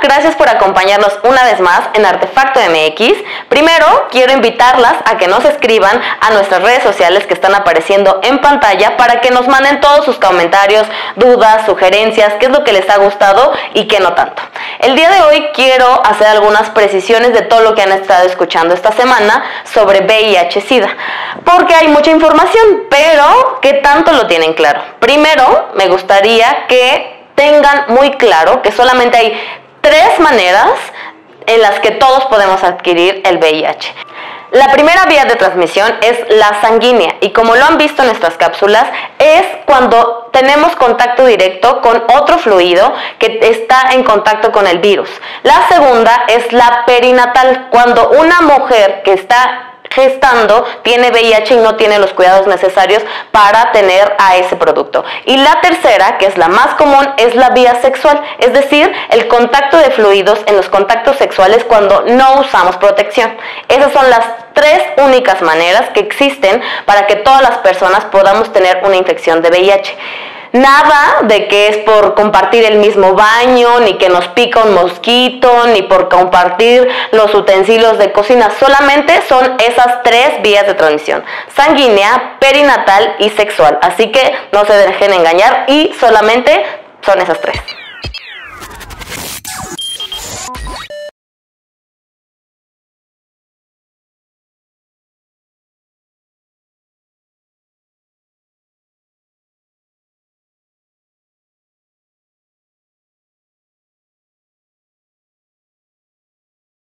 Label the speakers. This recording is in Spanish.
Speaker 1: gracias por acompañarnos una vez más en Artefacto MX. Primero, quiero invitarlas a que nos escriban a nuestras redes sociales que están apareciendo en pantalla para que nos manden todos sus comentarios, dudas, sugerencias, qué es lo que les ha gustado y qué no tanto. El día de hoy quiero hacer algunas precisiones de todo lo que han estado escuchando esta semana sobre VIH-Sida, porque hay mucha información, pero ¿qué tanto lo tienen claro? Primero, me gustaría que tengan muy claro que solamente hay tres maneras en las que todos podemos adquirir el VIH. La primera vía de transmisión es la sanguínea y como lo han visto en nuestras cápsulas es cuando tenemos contacto directo con otro fluido que está en contacto con el virus. La segunda es la perinatal, cuando una mujer que está gestando tiene VIH y no tiene los cuidados necesarios para tener a ese producto. Y la tercera, que es la más común, es la vía sexual, es decir, el contacto de fluidos en los contactos sexuales cuando no usamos protección. Esas son las tres únicas maneras que existen para que todas las personas podamos tener una infección de VIH. Nada de que es por compartir el mismo baño, ni que nos pica un mosquito, ni por compartir los utensilios de cocina. Solamente son esas tres vías de transmisión. Sanguínea, perinatal y sexual. Así que no se dejen engañar y solamente son esas tres.